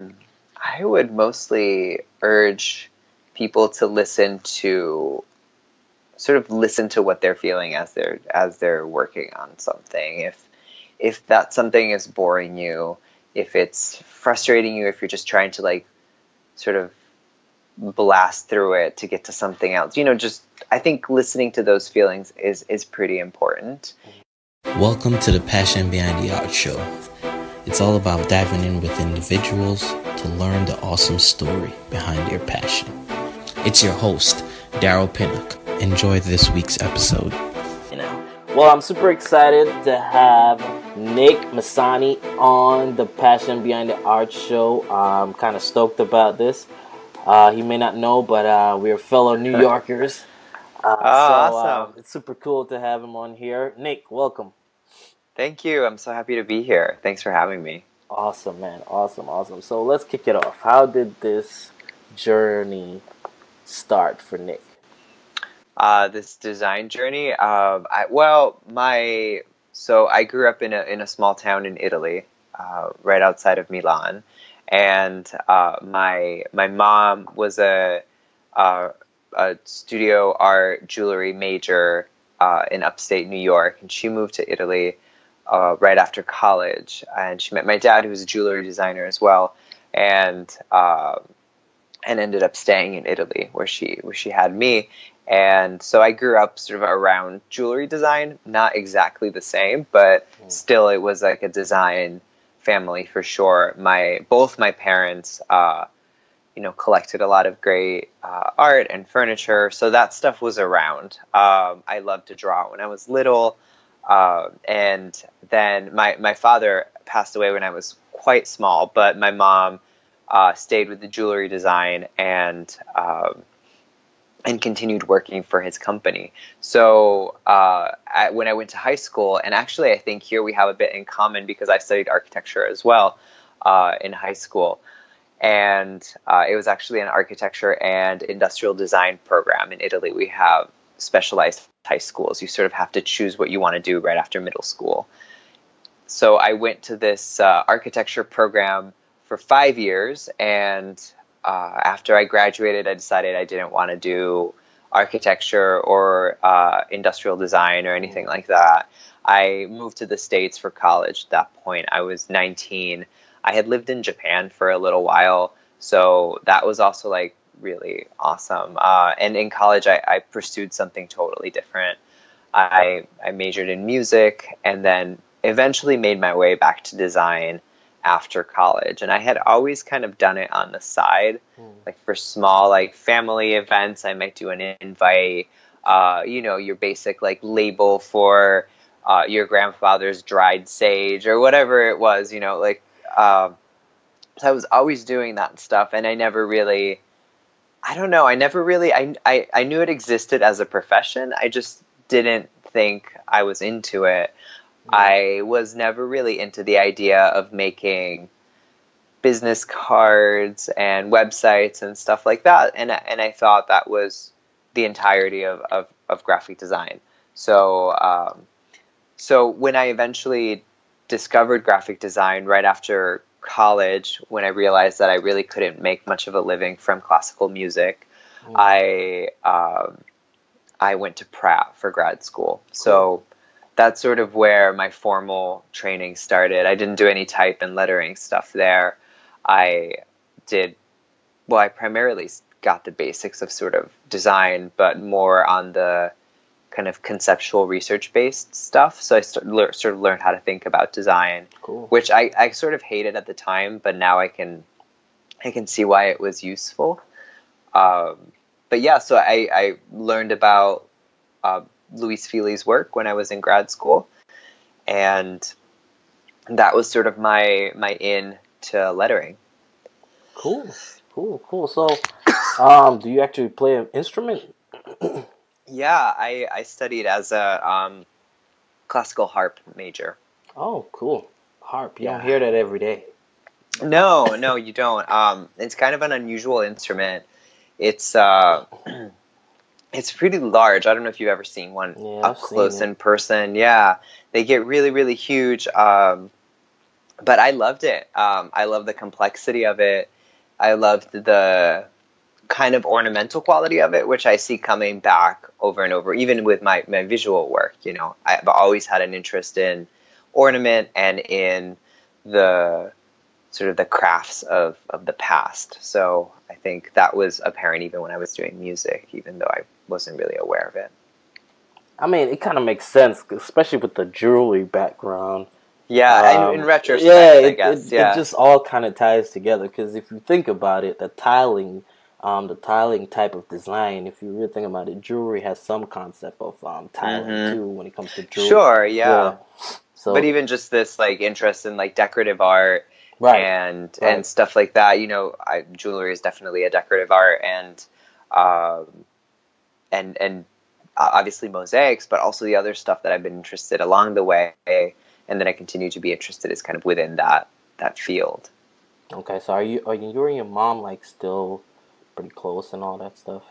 I would mostly urge people to listen to sort of listen to what they're feeling as they're as they're working on something. If if that something is boring you, if it's frustrating you, if you're just trying to like sort of blast through it to get to something else, you know, just I think listening to those feelings is is pretty important. Welcome to the Passion Behind the Art Show. It's all about diving in with individuals to learn the awesome story behind their passion. It's your host, Darold Pinnock. Enjoy this week's episode. You know, well, I'm super excited to have Nick Misani on the Passion Behind the Art show. I'm kind of stoked about this. Uh, he may not know, but uh, we're fellow New Yorkers. Uh, oh, so, uh, awesome. it's super cool to have him on here. Nick, welcome. Thank you. I'm so happy to be here. Thanks for having me. Awesome, man. Awesome, awesome. So let's kick it off. How did this journey start for Nick? Uh, this design journey. Um, I, well, my so I grew up in a in a small town in Italy, uh, right outside of Milan, and uh, my my mom was a uh, a studio art jewelry major uh, in upstate New York, and she moved to Italy uh, right after college, and she met my dad, who was a jewelry designer as well, and uh, and ended up staying in Italy, where she where she had me, and so I grew up sort of around jewelry design, not exactly the same, but mm. still it was like a design family for sure. My both my parents. Uh, you know, collected a lot of great uh, art and furniture, so that stuff was around. Um, I loved to draw when I was little. Uh, and then my, my father passed away when I was quite small, but my mom uh, stayed with the jewelry design and um, and continued working for his company. So uh, I, when I went to high school, and actually I think here we have a bit in common because I studied architecture as well uh, in high school. And uh, it was actually an architecture and industrial design program in Italy. We have specialized high schools. You sort of have to choose what you want to do right after middle school. So I went to this uh, architecture program for five years, and uh, after I graduated, I decided I didn't want to do architecture or uh, industrial design or anything like that. I moved to the States for college at that point. I was 19. I had lived in Japan for a little while, so that was also like really awesome. Uh, and in college, I, I, pursued something totally different. I, I majored in music and then eventually made my way back to design after college. And I had always kind of done it on the side, mm. like for small, like family events. I might do an invite, uh, you know, your basic like label for uh, your grandfather's dried sage or whatever it was, you know, like. Uh, so I was always doing that stuff, and I never really I don't know. I never really I, I I knew it existed as a profession. I just didn't think I was into it. I was never really into the idea of making business cards and websites and stuff like that. And and I thought that was the entirety of, of, of graphic design. So um, so when I eventually discovered graphic design right after college when I realized that I really couldn't make much of a living from classical music. Mm. I um, I went to Pratt for grad school. Cool. So that's sort of where my formal training started. I didn't do any type and lettering stuff there. I did well. I primarily got the basics of sort of design, but more on the kind of conceptual research based stuff. So I sort of learned how to think about design, cool. which I, I sort of hated at the time, but now I can I can see why it was useful. Um, but yeah, so I, I learned about uh, Louise Fili's work when I was in grad school, and that was sort of my my in to lettering. Cool, cool, cool. So, um, do you actually play an instrument? Yeah, I, I studied as a um, classical harp major. Oh, cool. Harp. You yeah. don't hear that every day. No, no, you don't. Um, it's kind of an unusual instrument. It's uh, it's pretty large. I don't know if you've ever seen one yeah, up close in person. Yeah, they get really, really huge. Um, but I loved it. Um, I love the complexity of it. I loved the kind of ornamental quality of it, which I see coming back over and over, even with my, my visual work. You know, I've always had an interest in ornament and in the sort of the crafts of, of the past. So I think that was apparent even when I was doing music, even though I wasn't really aware of it. I mean, it kind of makes sense, especially with the jewelry background. Yeah, um, in, retrospect, yeah, I guess. It, yeah, it just all kind of ties together because if you think about it, the tiling, um, the tiling type of design, if you really think about it, jewelry has some concept of um, tiling mm-hmm. too when it comes to jewelry. Sure, yeah. yeah. So, but even just this like interest in like decorative art right. and right. and stuff like that, you know, I, jewelry is definitely a decorative art, and um, and and obviously mosaics, but also the other stuff that I've been interested along the way and then I continue to be interested is kind of within that that field. Okay, so are you are you and your mom like still pretty close and all that stuff?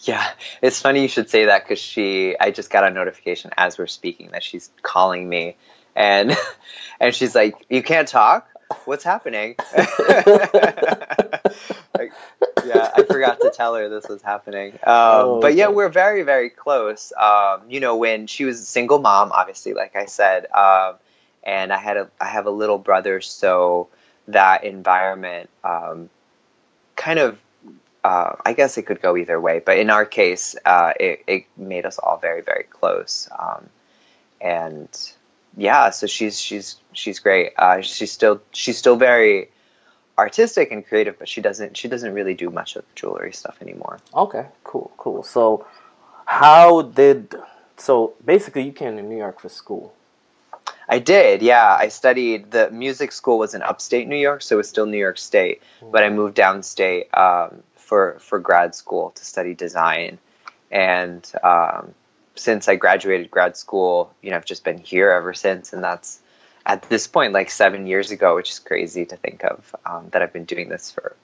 Yeah, it's funny you should say that because she I just got a notification as we're speaking that she's calling me, and and she's like, "You can't talk." what's happening? like, yeah, I forgot to tell her this was happening. Um, oh, but yeah, we're very, very close. Um, you know, when she was a single mom, obviously, like I said, um, and I had a, I have a little brother, so that environment um, kind of. Uh, I guess it could go either way, but in our case, uh, it, it made us all very, very close. Um, and yeah, so she's she's she's great. Uh, she's still she's still very artistic and creative, but she doesn't she doesn't really do much of the jewelry stuff anymore. Okay, cool, cool. So how did so basically you came to New York for school? I did, yeah. I studied the music school was in upstate New York, so it was still New York State, mm-hmm. but I moved downstate um, for for grad school to study design, and um, since I graduated grad school, you know, I've just been here ever since, and that's at this point like seven years ago, which is crazy to think of um, that I've been doing this for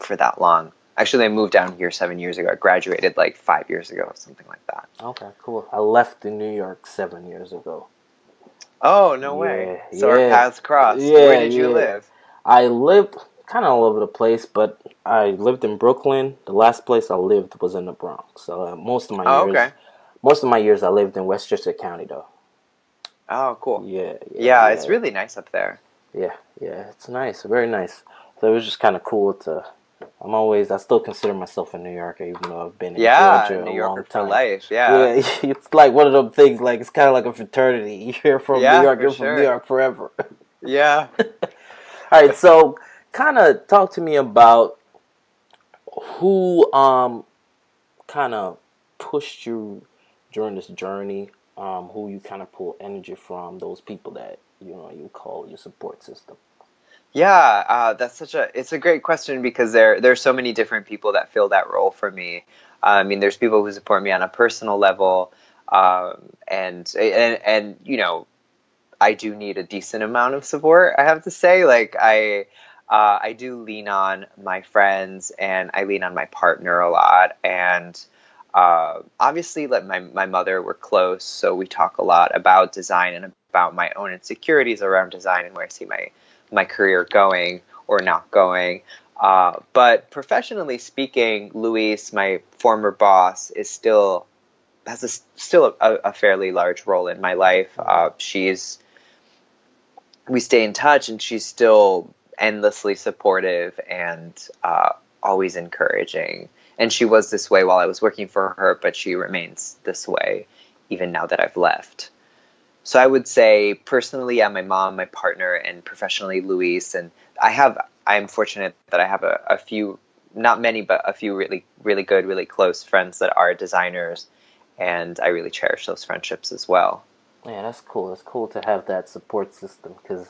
for that long. Actually, I moved down here seven years ago. I graduated like five years ago, something like that. Okay, cool. I left in New York seven years ago. Oh no way! so yeah. our paths crossed. Yeah, Where did you live? I lived kind of all over the place, but I lived in Brooklyn. The last place I lived was in the Bronx. So uh, most of my oh, years, okay most of my years I lived in Westchester County though. Oh, cool. Yeah, yeah, yeah, yeah. it's really nice up there. Yeah, yeah, it's nice, very nice. So it was just kind of cool to. I'm always. I still consider myself a New Yorker, even though I've been in yeah, Georgia New a Yorker long time. for life. Yeah, yeah. It's like one of them things. Like it's kind of like a fraternity. You're from yeah, New York. You're sure. from New York forever. Yeah. All right. So, kind of talk to me about who um kind of pushed you during this journey, um, who you kind of pull energy from, those people that you know you call your support system? Yeah, uh, that's such a it's a great question because there there's so many different people that fill that role for me. Uh, I mean, there's people who support me on a personal level, um, and and and you know, I do need a decent amount of support. I have to say, like I. Uh, I do lean on my friends and I lean on my partner a lot, and uh, obviously, like my, my mother, we're close, so we talk a lot about design and about my own insecurities around design and where I see my my career going or not going. Uh, but professionally speaking, Louise, my former boss, is still has a, still a, a, fairly large role in my life. Uh, she's we stay in touch, and she's still endlessly supportive and uh, always encouraging and she was this way while I was working for her, but she remains this way even now that I've left. So I would say personally, yeah, my mom, my partner, and professionally, Louise. And I have, I'm fortunate that I have a, a few, not many, but a few really, really good, really close friends that are designers. And I really cherish those friendships as well. Yeah, that's cool. It's cool to have that support system because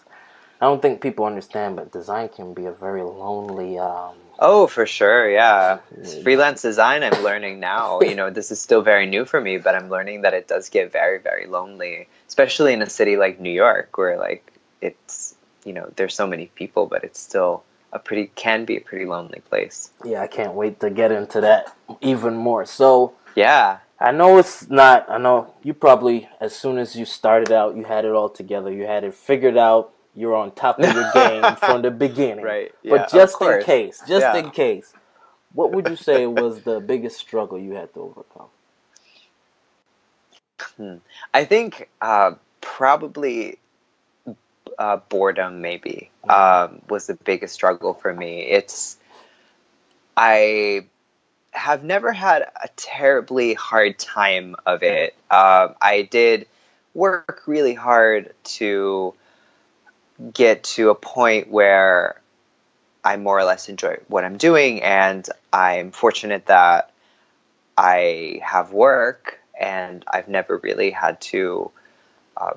I don't think people understand, but design can be a very lonely um, Oh, for sure, yeah. Freelance design, I'm learning now. You know, this is still very new for me, but I'm learning that it does get very, very lonely, especially in a city like New York, where like it's you know there's so many people, but it's still a pretty can be a pretty lonely place. Yeah, I can't wait to get into that even more. So yeah, I know it's not. I know you probably as soon as you started out, you had it all together. You had it figured out you're on top of your game from the beginning. Right. Yeah, but just in case, just Yeah. in case, what would you say was the biggest struggle you had to overcome? I think uh, probably uh, boredom maybe um, was the biggest struggle for me. It's I have never had a terribly hard time of it. Um I did work really hard to get to a point where I more or less enjoy what I'm doing, and I'm fortunate that I have work, and I've never really had to uh,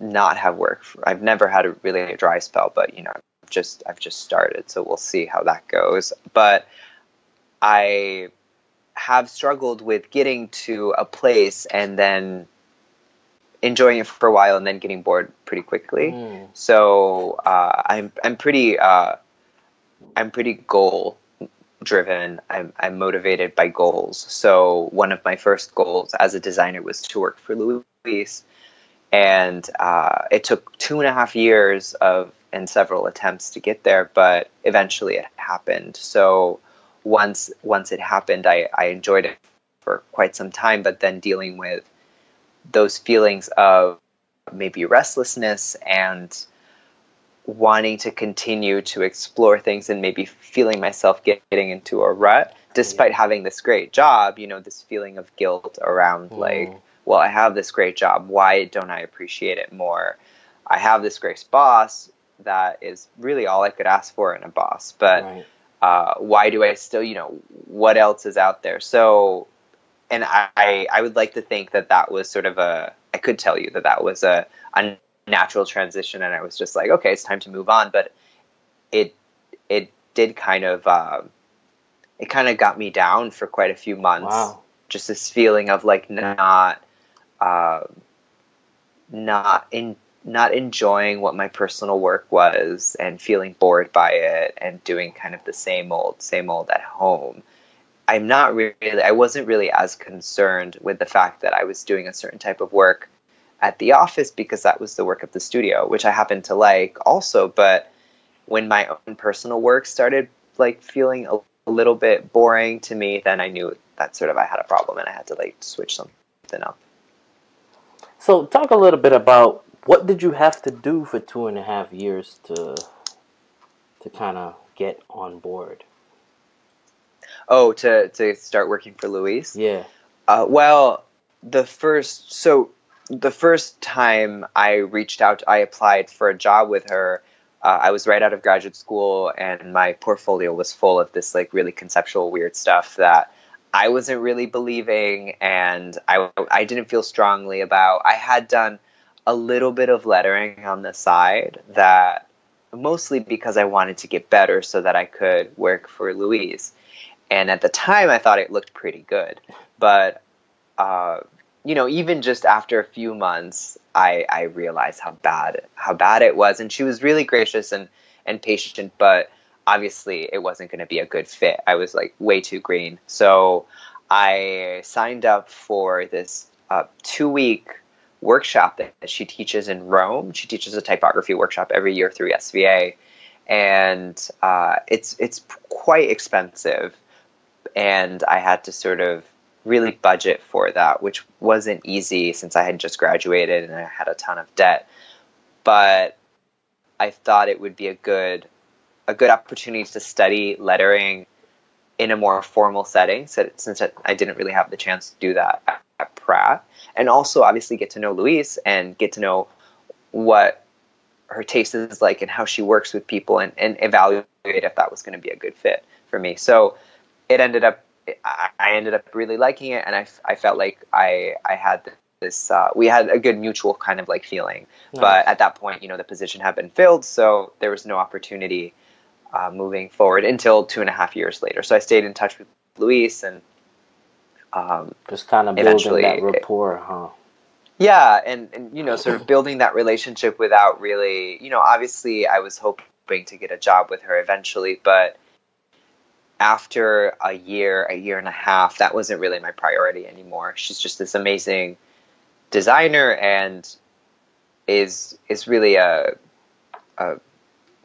not have work. I've never had a really a dry spell, but you know, just I've just started, so we'll see how that goes. But I have struggled with getting to a place and then enjoying it for a while and then getting bored pretty quickly. Mm. So uh, I'm I'm pretty uh, I'm pretty goal driven. I'm I'm motivated by goals. So one of my first goals as a designer was to work for Louise, and uh, it took two and a half years of and several attempts to get there, but eventually it happened. So once once it happened, I, I enjoyed it for quite some time, but then dealing with those feelings of maybe restlessness and wanting to continue to explore things and maybe feeling myself getting into a rut despite having this great job you know this feeling of guilt around like Mm. well i have this great job why don't i appreciate it more i have this great boss that is really all i could ask for in a boss but right. uh, why do I still, you know, what else is out there? So, and I, I would like to think that that was sort of a, I could tell you that that was a, a natural transition, and I was just like, okay, it's time to move on. But it, it did kind of, um, it kind of got me down for quite a few months. Wow. Just this feeling of like not, um, not in not enjoying what my personal work was and feeling bored by it and doing kind of the same old same old at home i'm not really i wasn't really as concerned with the fact that i was doing a certain type of work at the office because that was the work of the studio which i happen to like also but when my own personal work started like feeling a, a little bit boring to me then i knew that sort of i had a problem and i had to like switch something up So, talk a little bit about what did you have to do for two and a half years to to kind of get on board? Oh to to start working for louise Yeah. Uh, well, the first so the first time I reached out, I applied for a job with her. Uh, I was right out of graduate school, and my portfolio was full of this like really conceptual, weird stuff that I wasn't really believing, and I I didn't feel strongly about. I had done a little bit of lettering on the side that mostly because I wanted to get better so that I could work for Louise. And at the time, I thought it looked pretty good. But uh, you know even just after a few months I, I realized how bad how bad it was. And she was really gracious and and patient but obviously it wasn't going to be a good fit. I was like way too green. So i signed up for this uh, two week workshop that she teaches in rome. She teaches a typography workshop every year through sva and uh, it's it's quite expensive and I had to sort of really budget for that, which wasn't easy since I had just graduated and I had a ton of debt. But I thought it would be a good a good opportunity to study lettering in a more formal setting, since I didn't really have the chance to do that at, at Pratt, and also obviously get to know Louise and get to know what her taste is like and how she works with people and, and evaluate if that was going to be a good fit for me. So it ended up I, I ended up really liking it and I, I felt like I I had this uh, we had a good mutual kind of like feeling. But at that point you know the position had been filled so there was no opportunity uh, moving forward until two and a half years later. So I stayed in touch with Louise and um, Just kind of building that it- rapport, huh? yeah and, and you know sort of building that relationship without really you know obviously i was hoping to get a job with her eventually but after a year a year and a half that wasn't really my priority anymore she's just this amazing designer and is is really a a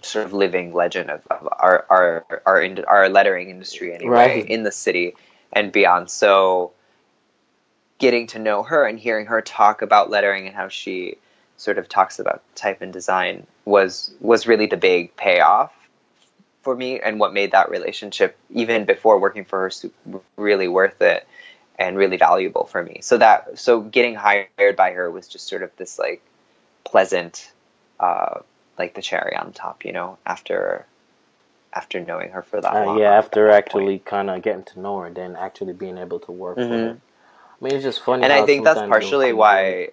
sort of living legend of, of our our our, in, our lettering industry anyway Right. in the city and beyond. So getting to know her and hearing her talk about lettering and how she sort of talks about type and design was was really the big payoff for me and what made that relationship even before working for her really worth it and really valuable for me so that so getting hired by her was just sort of this like pleasant uh like the cherry on top you know after after knowing her for that Uh, long yeah, after actually kind of getting to know her, and then actually being able to work for Mhm. her. I mean, it's just funny. and i think that's partially why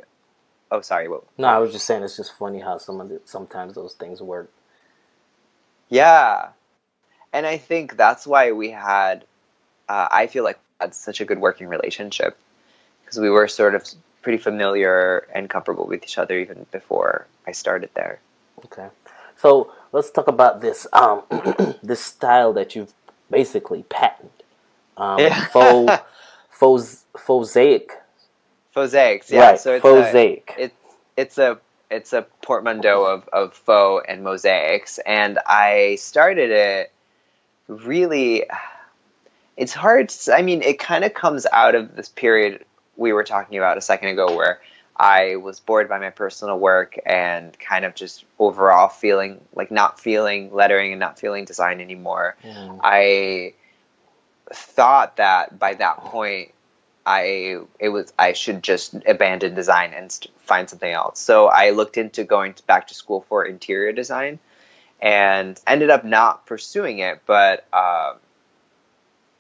oh sorry what No, I was just saying it's just funny how some of the, sometimes those things work. Yeah. And I think that's why we had, uh, I feel like we had such a good working relationship because we were sort of pretty familiar and comfortable with each other even before I started there. Okay, so let's talk about this um this style that you've basically patented. Um, Yeah. faux, faux, Fausaic. Mosaics, yeah. right, So it's Fausaic. a, it, it's a it's a portmanteau of, of faux and mosaics, and I started it really. It's hard. To, I mean, it kind of comes out of this period we were talking about a second ago, where I was bored by my personal work and kind of just overall feeling like not feeling lettering and not feeling design anymore. Mm. I thought that by that point I it was I should just abandon design and st- find something else. So I looked into going to, back to school for interior design and ended up not pursuing it, but um,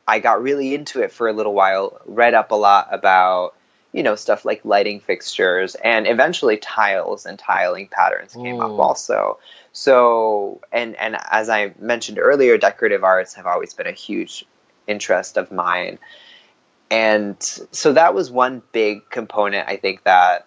I got really into it for a little while. Read up a lot about you know stuff like lighting fixtures and eventually tiles and tiling patterns came up Mm. also. So and and as I mentioned earlier, decorative arts have always been a huge interest of mine. And so that was one big component I think that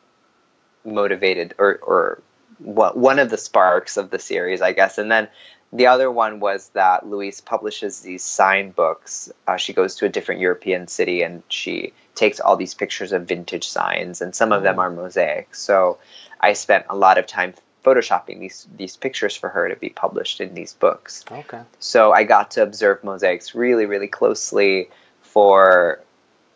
motivated or or what one of the sparks of the series, I guess. And then the other one was that Louise publishes these sign books. Uh, she goes to a different European city and she takes all these pictures of vintage signs, and some of them Mm. are mosaics. So I spent a lot of time photoshopping these these pictures for her to be published in these books. Okay. So I got to observe mosaics really, really closely for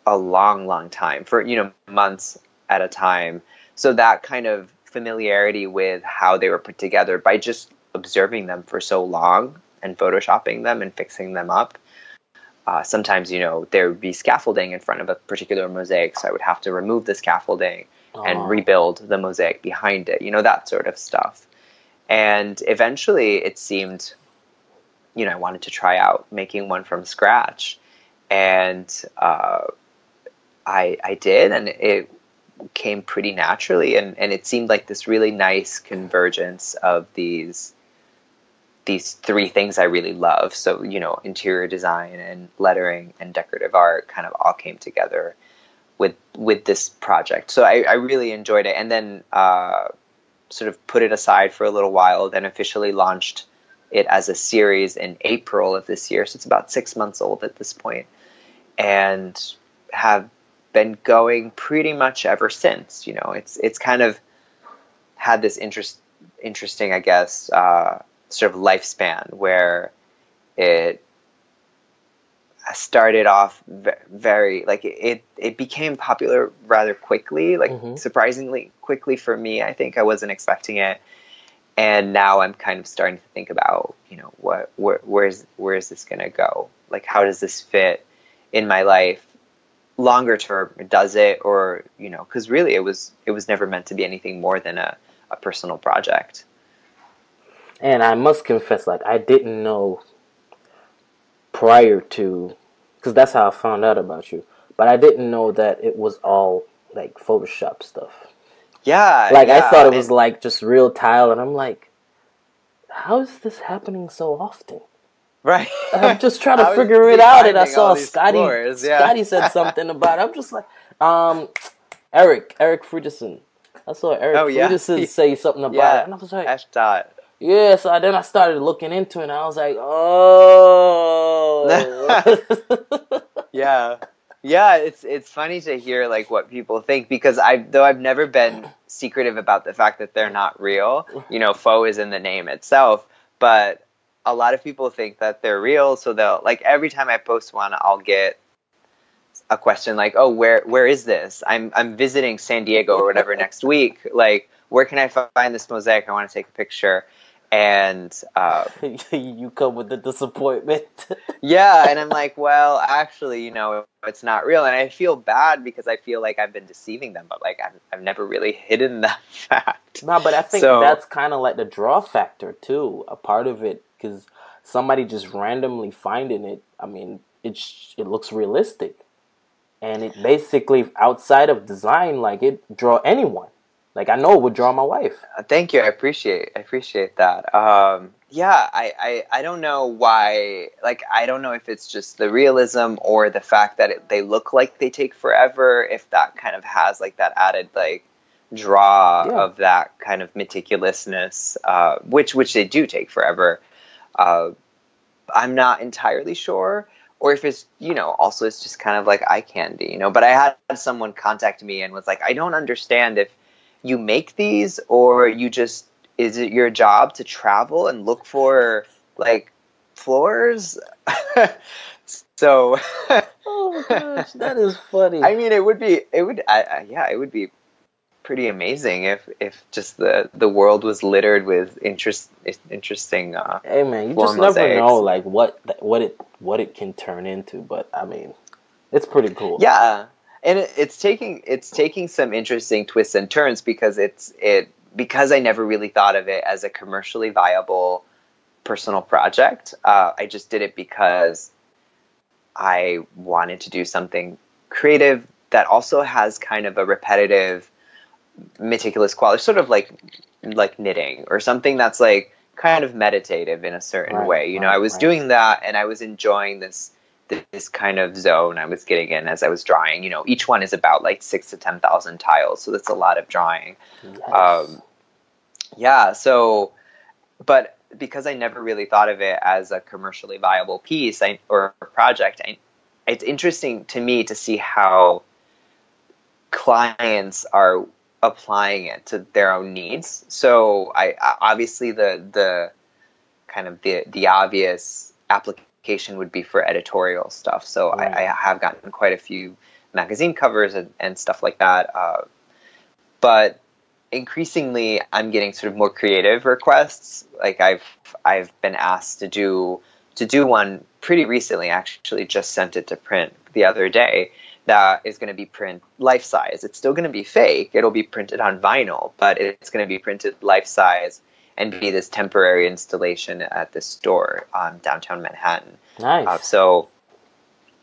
a long, long time, for you know months at a time. So that kind of familiarity with how they were put together by just observing them for so long and photoshopping them and fixing them up. Uh, sometimes you know there would be scaffolding in front of a particular mosaic, so I would have to remove the scaffolding and rebuild the mosaic behind it, you know, that sort of stuff. And eventually it seemed, you know, I wanted to try out making one from scratch. And uh, I, I did, and it came pretty naturally. And, and it seemed like this really nice convergence of these these three things I really love. So, you know, interior design and lettering and decorative art kind of all came together with with this project. So I, I really enjoyed it, and then uh, sort of put it aside for a little while. Then officially launched it as a series in April of this year. So it's about six months old at this point, and have been going pretty much ever since. You know, it's it's kind of had this interest interesting, I guess, uh, sort of lifespan where it started off very like it it became popular rather quickly like Mhm. surprisingly quickly for me i think i wasn't expecting it and now i'm kind of starting to think about you know what where, where's where is this going to go like how does this fit in my life longer term does it or you know because really it was it was never meant to be anything more than a, a personal project And I must confess, like I didn't know prior to, because that's how I found out about you. But I didn't know that it was all like Photoshop stuff. yeah Like I thought it was like just real tile, and I'm like, how is this happening so often? Right I'm just trying to figure it out, and I saw Scotty. Yeah. Scotty said something about. it. I'm just like, um, Eric, Eric Friedensohn. I saw Eric Oh, yeah. Friedensohn say something about Yeah. it, and I was like, Ash dot yeah. So then I started looking into it, and I was like, oh, yeah yeah, it's it's funny to hear like what people think because I though I've never been secretive about the fact that they're not real. You know, faux is in the name itself, but a lot of people think that they're real, so they'll like every time I post one, I'll get a question like, "Oh, where where is this? I'm I'm visiting San Diego or whatever next week. Like, where can I find this mosaic? I want to take a picture." And uh, you come with the disappointment. yeah, and I'm like, well, actually, you know, it's not real, and I feel bad because I feel like I've been deceiving them, but like I've, I've never really hidden that fact. No, but I think so, that's kind of like the draw factor too. A part of it because somebody just randomly finding it. I mean, it it looks realistic and it basically outside of design like it draw anyone like i know it would draw my wife. Uh, thank you. I appreciate i appreciate that. Um, yeah I, I i don't know why like i don't know if it's just the realism or the fact that it, they look like they take forever if that kind of has like that added like draw yeah. of that kind of meticulousness uh, which which they do take forever. Uh, i'm not entirely sure or if it's you know also it's just kind of like eye candy you know but i had someone contact me and was like i don't understand if you make these or you just is it your job to travel and look for like floors so oh my gosh that is funny i mean it would be it would I, I, yeah it would be pretty amazing if if just the the world was littered with interest interesting. Uh, hey man, you just never know like what what it what it can turn into. But I mean, it's pretty cool. Yeah, and it, it's taking it's taking some interesting twists and turns because it's it because I never really thought of it as a commercially viable personal project. Uh, I just did it because I wanted to do something creative that also has kind of a repetitive meticulous quality, sort of like like knitting or something that's like kind of meditative in a certain right, way. You right, know, I was right. doing that and I was enjoying this this kind of zone I was getting in as I was drawing. You know, each one is about like six to ten thousand tiles, so that's a lot of drawing. Yes. Um, yeah, so but because I never really thought of it as a commercially viable piece I, or project, I, it's interesting to me to see how clients are applying it to their own needs. So I obviously the the kind of the the obvious application would be for editorial stuff. So right. I, I, have gotten quite a few magazine covers and, and stuff like that. Uh, but increasingly, I'm getting sort of more creative requests. Like I've I've been asked to do to do one pretty recently. Actually, just sent it to print the other day that is going to be print life size. It's still going to be fake. It'll be printed on vinyl, but it's going to be printed life size and be this temporary installation at this store on downtown Manhattan. Nice. Uh, so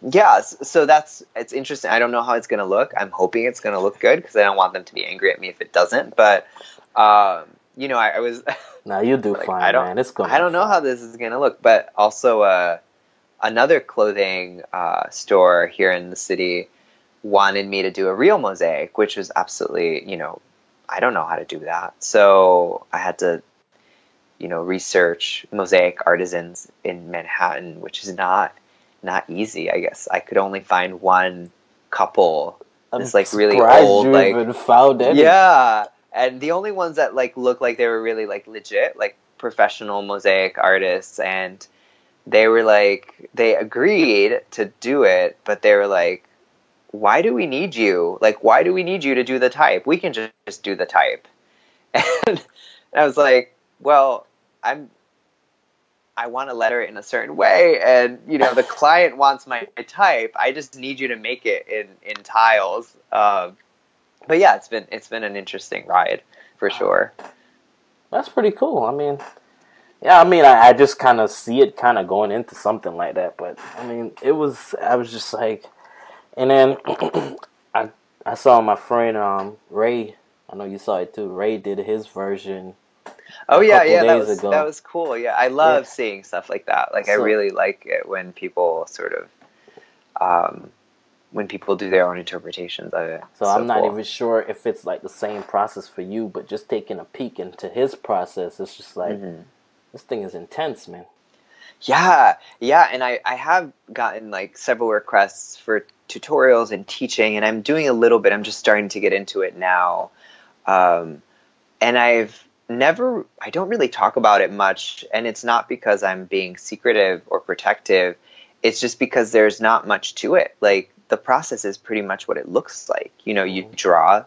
yeah, so that's it's interesting. I don't know how it's going to look. I'm hoping it's going to look good because I don't want them to be angry at me if it doesn't. But um, you know, I, I was. now you do like, fine, I don't, man. It's going. I don't know how this is going to look, but also. Uh, another clothing uh, store here in the city wanted me to do a real mosaic, which was absolutely, you know, I don't know how to do that. So I had to, you know, research mosaic artisans in Manhattan, which is not not easy. I guess I could only find one couple. i It's like really old, like found any. yeah, and the only ones that like look like they were really like legit, like professional mosaic artists and they were like they agreed to do it but they were like why do we need you like why do we need you to do the type we can just, just do the type and i was like well i'm i want to letter it in a certain way and you know the client wants my type i just need you to make it in in tiles um, but yeah it's been it's been an interesting ride for sure that's pretty cool i mean yeah, I mean, I, I just kind of see it kind of going into something like that. But I mean, it was I was just like, and then I I saw my friend um Ray. I know you saw it too. Ray did his version. Oh yeah, yeah, that was ago. that was cool. Yeah, I love yeah. seeing stuff like that. Like so, I really like it when people sort of. Um, when people do their own interpretations of it. So, so I'm not cool. even sure if it's like the same process for you, but just taking a peek into his process, it's just like mm-hmm this thing is intense, man. Yeah, yeah, and I, I have gotten like several requests for tutorials and teaching, and I'm doing a little bit. I'm just starting to get into it now, um, and I've never, I don't really talk about it much, and it's not because I'm being secretive or protective. It's just because there's not much to it. Like the process is pretty much what it looks like. You know, you draw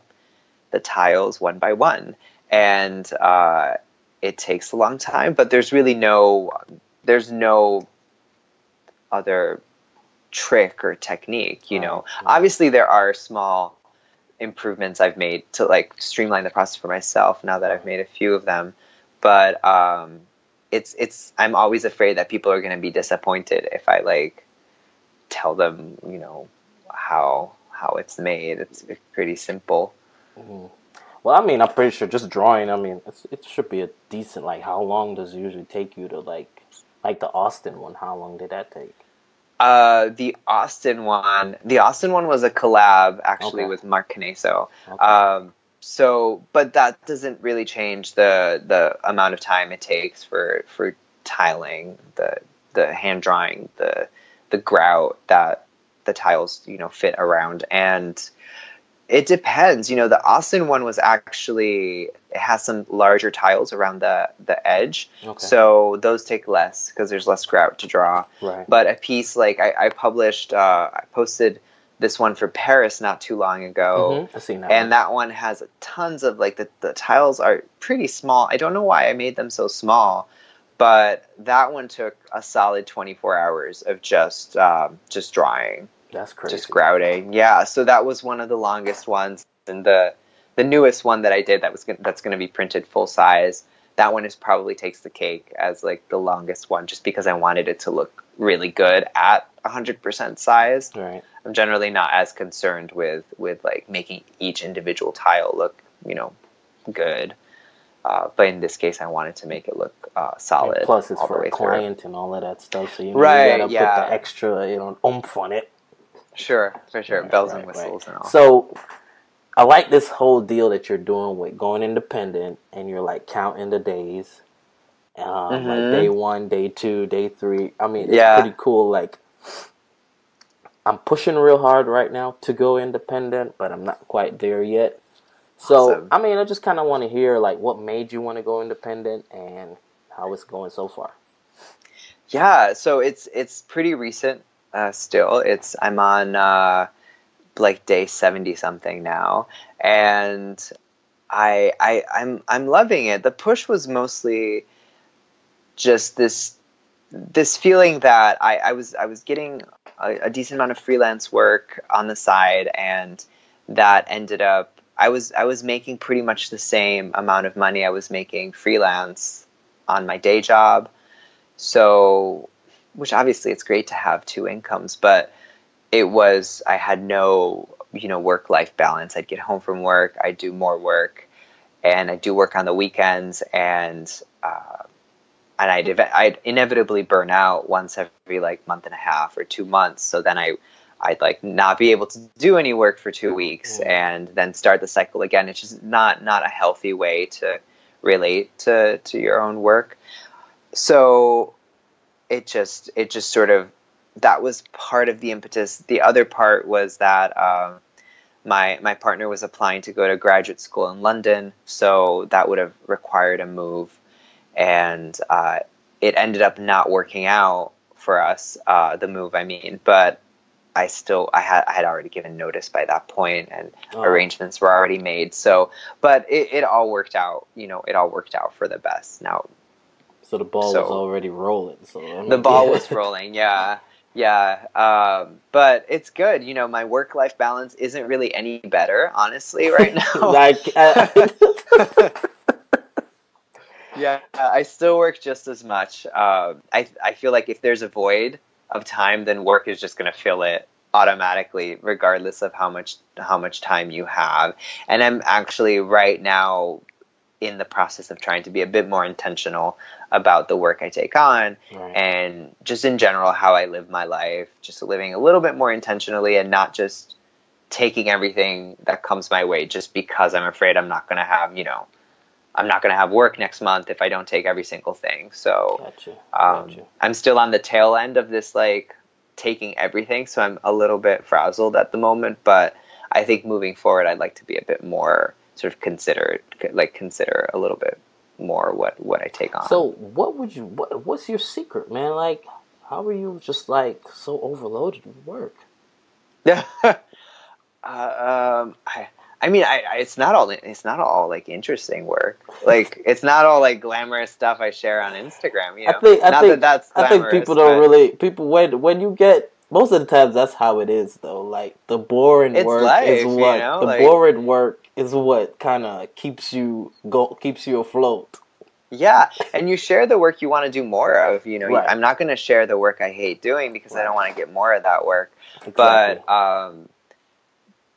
the tiles one by one, and uh, it takes a long time, but there's really no there's no other trick or technique you know obviously there are small improvements i've made to like streamline the process for myself now that i've made a few of them but um it's it's i'm always afraid that people are going to be disappointed if i like tell them you know how how it's made it's pretty simple mm-hmm. well i mean i'm pretty sure just drawing i mean it should be a decent like how long does it usually take you to like like the Austin one, how long did that take? Uh, the Austin one, the Austin one was a collab actually okay. with Mark Caneso. Okay. Um, so, but that doesn't really change the the amount of time it takes for for tiling, the the hand drawing, the the grout that the tiles you know fit around, and it depends. You know, the Austin one was actually it has some larger tiles around the the edge, okay. so those take less because there's less grout to draw. Right. But a piece like I, I published, uh, I posted this one for Paris not too long ago. Mm-hmm. seen that and one. that one has tons of like the the tiles are pretty small. I don't know why I made them so small. But that one took a solid 24 hours of just um, just drawing. That's crazy. Just grouting. Yeah, so that was one of the longest ones and the the newest one that I did that was gonna, that's going to be printed full size. That one is probably takes the cake as like the longest one just because I wanted it to look really good at 100% size. Right. I'm generally not as concerned with with like making each individual tile look, you know, good. Uh, but in this case, I wanted to make it look uh, solid. And plus, it's for a client through. and all of that stuff, so you, know, right, you gotta yeah. put the extra, you know, oomph on it. Sure, for sure. Right, Bells right, and whistles right. and all. So I like this whole deal that you're doing with going independent and you're like counting the days. Um, mm-hmm. like day one, day two, day three. I mean, it's yeah. pretty cool. Like, I'm pushing real hard right now to go independent, but I'm not quite there yet. So, awesome. I mean, I just kind of want to hear like what made you want to go independent and how it's going so far. Yeah, so it's it's pretty recent uh, still. It's I'm on uh, like day seventy something now, and I I I'm I'm loving it. The push was mostly just this this feeling that I, I was I was getting a, a decent amount of freelance work on the side, and that ended up I was I was making pretty much the same amount of money I was making freelance on my day job. So which obviously it's great to have two incomes, but it was I had no you know work life balance. I'd get home from work, I'd do more work, and I'd do work on the weekends, and uh, and I'd I'd inevitably burn out once every like month and a half or two months. So then I I'd like not be able to do any work for two weeks and then start the cycle again. It's just not not a healthy way to relate to to your own work. So it just it just sort of that was part of the impetus. The other part was that um, my my partner was applying to go to graduate school in London, so that would have required a move, and uh, it ended up not working out for us. Uh, the move, I mean, but I still I had I had already given notice by that point, and oh. arrangements were already made. So, but it, it all worked out. You know, it all worked out for the best. Now so the ball so was already rolling. So the ball yeah. was rolling. Yeah, yeah. Um, but it's good. You know, my work life balance isn't really any better, honestly, right now. like. Uh, yeah, I still work just as much. Uh, I I feel like if there's a void of time, then work is just going to fill it automatically regardless of how much how much time you have and i'm actually right now in the process of trying to be a bit more intentional about the work I take on right. and just in general how I live my life, just living a little bit more intentionally and not just taking everything that comes my way just because I'm afraid I'm not going to have, you know, I'm not going to have work next month if I don't take every single thing. So Gotcha. um, Gotcha. I'm still on the tail end of this like taking everything, so I'm a little bit frazzled at the moment. But I think moving forward, I'd like to be a bit more sort of considered, like consider a little bit more what what I take on. So, what would you? What, what's your secret, man? Like, how are you just like so overloaded with work? Yeah. uh, um, I, I mean, I, I, it's not all, it's not all like interesting work. Like, it's not all like glamorous stuff I share on Instagram. You know, I think I not think that that's I think people don't but really people when when you get most of the times that's how it is though. Like the boring It's work life, is you what know, the like- boring work is what kind of keeps you go keeps you afloat. Yeah, and you share the work you want to do more of. You know, Right. I'm not going to share the work I hate doing because I don't want to get more of that work. Exactly. But um,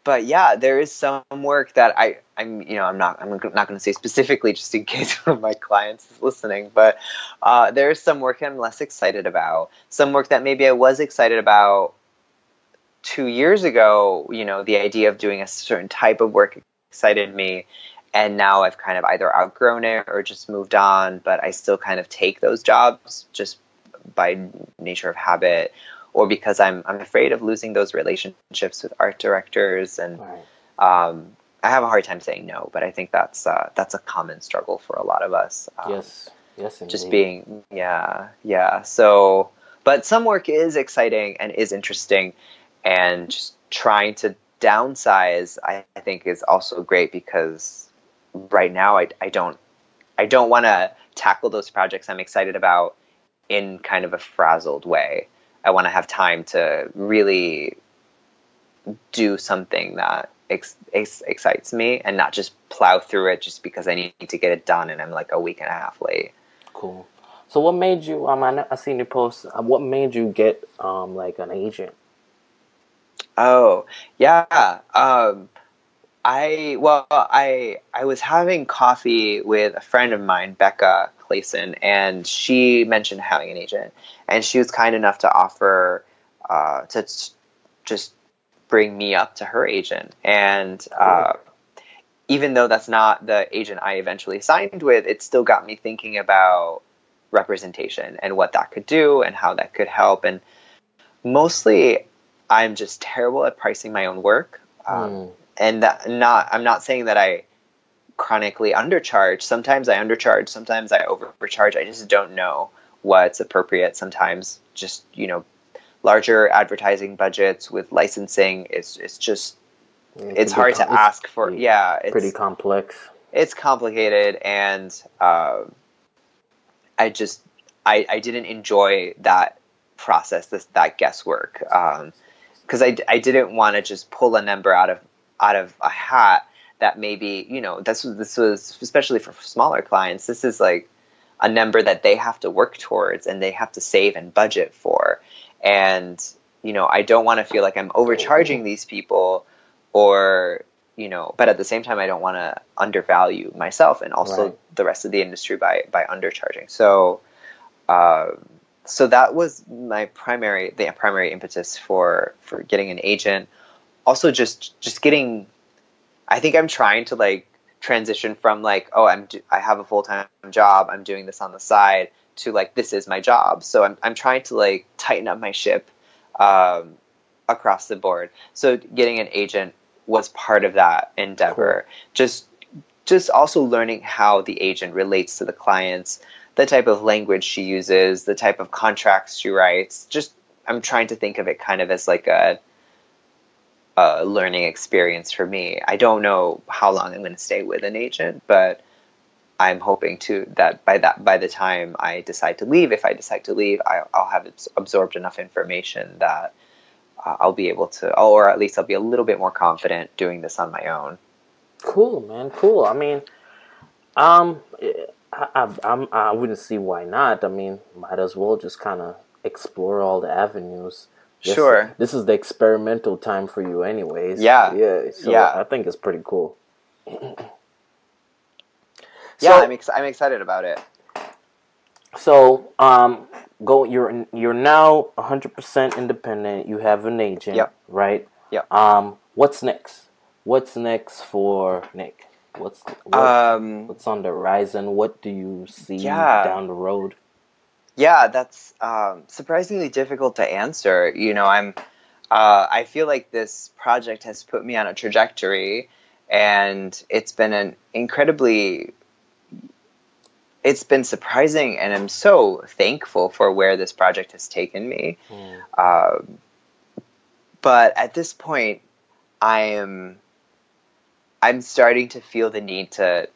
but yeah, there is some work that I I'm you know I'm not I'm not going to say specifically just in case one of my clients is listening. But uh, there is some work I'm less excited about. Some work that maybe I was excited about two years ago. You know, the idea of doing a certain type of work excited me and now I've kind of either outgrown it or just moved on, but I still kind of take those jobs just by nature of habit or because I'm I'm afraid of losing those relationships with art directors and Right. um, I have a hard time saying no, but I think that's uh, that's a common struggle for a lot of us. Um, yes, yes, indeed. just being yeah yeah so but some work is exciting and is interesting and just trying to downsize I, I think is also great because right now I, I don't I don't want to tackle those projects I'm excited about in kind of a frazzled way. I want to have time to really do something that ex- ex- excites me and not just plow through it just because I need to get it done and I'm like a week and a half late. cool. So, what made you? Um, I, know, I seen your post. Uh, what made you get um like an agent? Oh, yeah. Um, I well, I I was having coffee with a friend of mine, Becca Clayson, and she mentioned having an agent, and she was kind enough to offer uh, to just bring me up to her agent, and uh, even though that's not the agent I eventually signed with, it still got me thinking about representation and what that could do and how that could help, and mostly I'm just terrible at pricing my own work. Um, Mm. and that not I'm not saying that I chronically undercharge. Sometimes I undercharge, sometimes I overcharge. I just don't know what's appropriate. Sometimes just, you know, larger advertising budgets with licensing is it's just It it's hard to com- it's ask for yeah, it's Pretty complex. it's complicated and um I just I, I didn't enjoy that process this that guesswork because I, I didn't want to just pull a number out of out of a hat that maybe you know this was this was especially for smaller clients this is like a number that they have to work towards and they have to save and budget for and you know I don't want to feel like I'm overcharging these people or you know but at the same time i don't want to undervalue myself and also Right. the rest of the industry by by undercharging so uh, so that was my primary the primary impetus for for getting an agent. Also just just getting i think i'm trying to like transition from like oh i'm do- i have a full-time job i'm doing this on the side to like this is my job. So i'm, I'm trying to like tighten up my ship um, across the board. So getting an agent was part of that endeavor. Just just also learning how the agent relates to the clients the type of language she uses the type of contracts she writes just i'm trying to think of it kind of as like a a learning experience for me i don't know how long i'm going to stay with an agent but i'm hoping to that by that by the time i decide to leave if i decide to leave I, i'll have absorbed enough information that uh, i'll be able to or at least i'll be a little bit more confident doing this on my own Cool, man. Cool. I mean, um, I, I, I'm, I wouldn't see why not. I mean, might as well just kind of explore all the avenues. This- Sure. This is the experimental time for you, anyways. Yeah. Yeah. So Yeah. I think it's pretty cool. yeah So- I'm, ex- I'm excited about it So, um, go. You're you're now 100 percent independent. You have an agent, Yep. right? Yep. Um, what's next? What's next for Nick? What's what, Um, what's on the horizon? What do you see Yeah. down the road? Yeah, that's um, surprisingly difficult to answer. You know, I'm. Uh, I feel like this project has put me on a trajectory, and it's been an incredibly. It's been surprising, and I'm so thankful for where this project has taken me. Mm. Um, but at this point, I am. I'm starting to feel the need to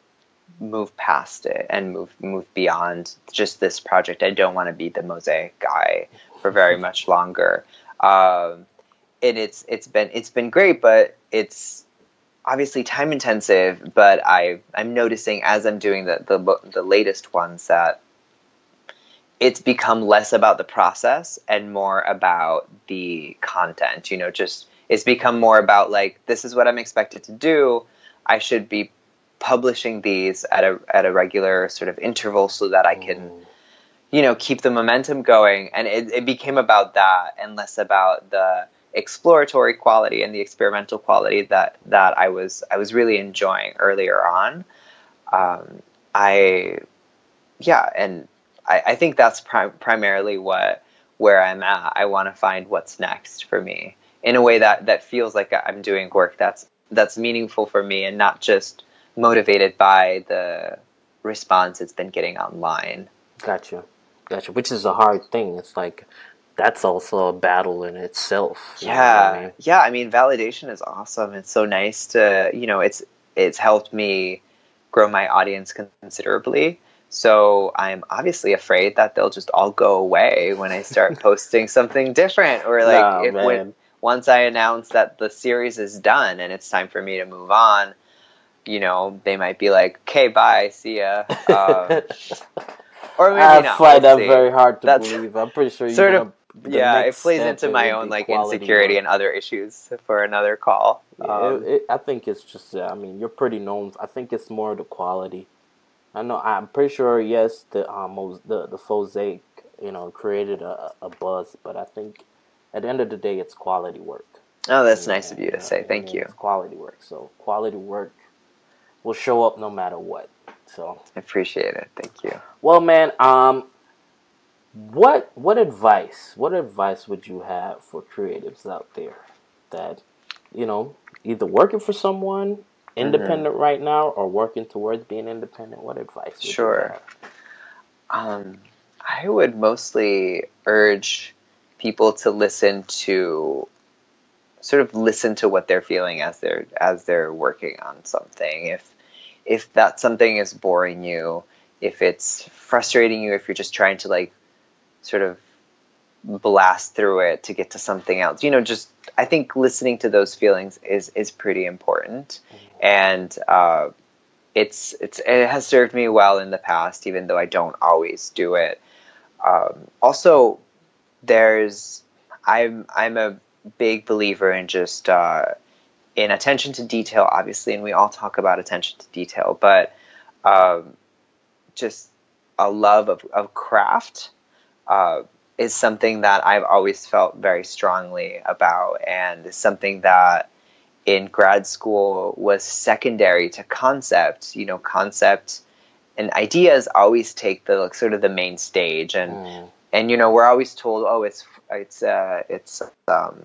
move past it and move move beyond just this project. I don't want to be the mosaic guy for very much longer. Um, and it's it's been it's been great, but it's obviously time intensive. But I I'm noticing as I'm doing the the the latest ones that it's become less about the process and more about the content. You know, just it's become more about like this is what I'm expected to do. I should be publishing these at a at a regular sort of interval so that I can Mm. you know keep the momentum going. And it, it became about that and less about the exploratory quality and the experimental quality that that I was I was really enjoying earlier on. Um, I yeah and I, I think that's prim- primarily what where I'm at. I want to find what's next for me in a way that that feels like I'm doing work that's that's meaningful for me and not just motivated by the response it's been getting online Gotcha, gotcha. Which is a hard thing. It's like that's also a battle in itself. you know what yeah I mean? yeah i mean validation is awesome it's so nice to you know it's it's helped me grow my audience considerably so i'm obviously afraid that they'll just all go away when i start posting something different or like if when. Once i announce that the series is done and it's time for me to move on you know they might be like okay bye see ya um, or maybe I not find that very hard to That's believe. I'm pretty sure you sort of- yeah it plays into my own like insecurity work. and other issues for another call um, it, it, I think it's just. I mean, you're pretty known. I think it's more the quality. I know. I'm pretty sure. Yes, the um, the the Fausaic, you know, created a, a buzz, but I think at the end of the day, it's quality work. oh that's Yeah, nice of you to say thank you It's quality work. So quality work will show up no matter what. So I appreciate it thank you well, man. Um, what what advice? What advice would you have for creatives out there that you know either working for someone Mm-hmm. independent right now or working towards being independent? What advice? Would Sure. You Um, I would mostly urge people to listen to sort of listen to what they're feeling as they're as they're working on something. If if that something is boring you, if it's frustrating you, if you're just trying to like sort of blast through it to get to something else, you know, just I think listening to those feelings is is pretty important, and uh, it's it's it has served me well in the past, even though I don't always do it. Um, also, there's I'm I'm a big believer in just uh, in attention to detail, obviously, and we all talk about attention to detail, but um, just a love of, of craft uh, is something that I've always felt very strongly about, and is something that in grad school was secondary to concept. You know, concept and ideas always take the like, sort of the main stage, and Mm, and you know we're always told, oh, it's it's uh, it's um,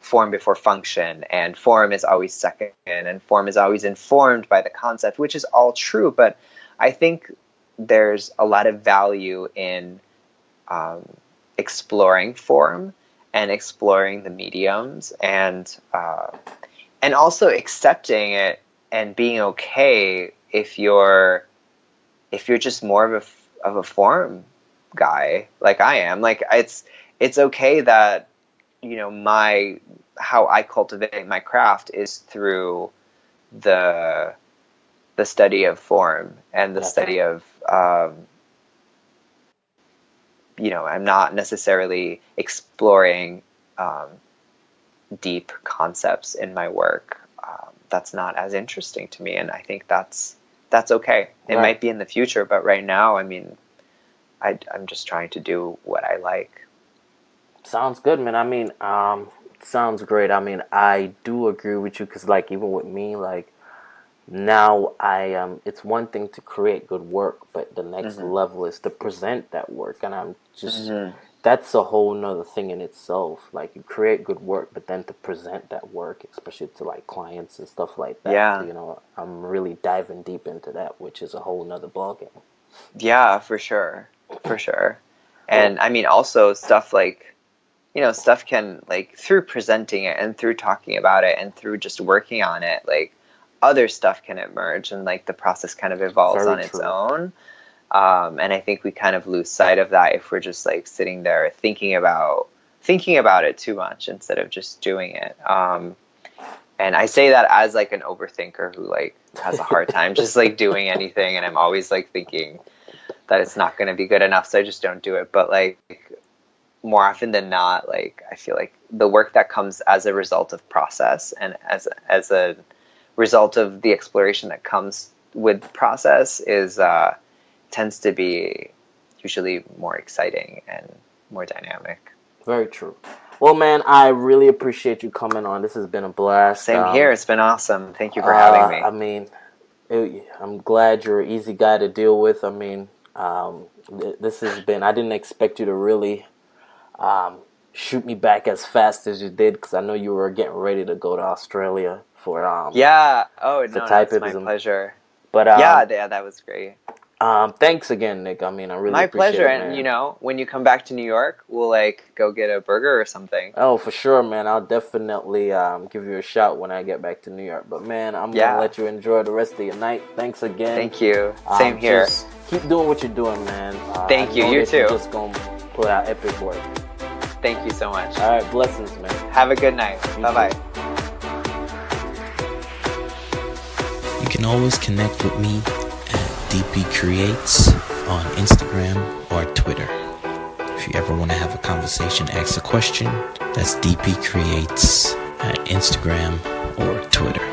form before function, and form is always second, and form is always informed by the concept, which is all true. But I think there's a lot of value in um, exploring form and exploring the mediums, and uh, and also accepting it and being okay if you're if you're just more of a of a form guy like I am. Like it's it's okay that you know my how I cultivate my craft is through the the study of form and the study of um, you know I'm not necessarily exploring um, deep concepts in my work. Um, that's not as interesting to me, and I think that's that's okay. It Right. might be in the future, but right now, I mean, I, I'm just trying to do what I like. Sounds good, man. I mean, um, sounds great. I mean, I do agree with you because, like, even with me, like, now I um, it's one thing to create good work, but the next Mm-hmm. level is to present that work, and I'm just that's a whole nother thing in itself. Like you create good work, but then to present that work, especially to like clients and stuff like that. Yeah. you know, I'm really diving deep into that, which is a whole nother ballgame. Yeah, for sure. For sure. And I mean also stuff like you know, stuff can like through presenting it and through talking about it and through just working on it, like other stuff can emerge and like the process kind of evolves Very on its true. own. Um, and I think we kind of lose sight of that if we're just like sitting there thinking about thinking about it too much instead of just doing it. Um, and I say that as like an overthinker who like has a hard time just like doing anything, and I'm always like thinking that it's not going to be good enough, so I just don't do it. But like more often than not, like I feel like the work that comes as a result of process and as as a result of the exploration that comes with process is uh, tends to be usually more exciting and more dynamic. Very true. Well, man, I really appreciate you coming on. This has been a blast. Same Um, here. It's been awesome. Thank you for Uh, having me. I mean, it, I'm glad you're an easy guy to deal with. I mean, um, th- this has been. I didn't expect you to really um, shoot me back as fast as you did because I know you were getting ready to go to Australia for. Um, yeah. Oh no, no, type it's my of- pleasure. But um, yeah, yeah, that was great. Um, thanks again, Nick. I mean, I really My appreciate pleasure. it, and you know, when you come back to New York, we'll like go get a burger or something. Oh, for sure, man. I'll definitely um, give you a shout when I get back to New York. But man, I'm Yeah. gonna let you enjoy the rest of your night. Thanks again. Thank you. Um, Same here. just keep doing what you're doing, man. Uh, Thank you. You that you're too. Just gonna put out epic work. Thank you so much. All right, blessings, man. Have a good night. You Bye bye. You can always connect with me at DP Creates on Instagram or Twitter. If you ever want to have a conversation, ask a question, that's DP Creates at Instagram or Twitter.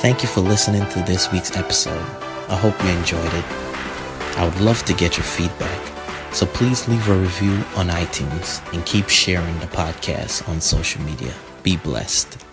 Thank you for listening to this week's episode. I hope you enjoyed it. I would love to get your feedback, so please leave a review on iTunes and keep sharing the podcast on social media. Be blessed.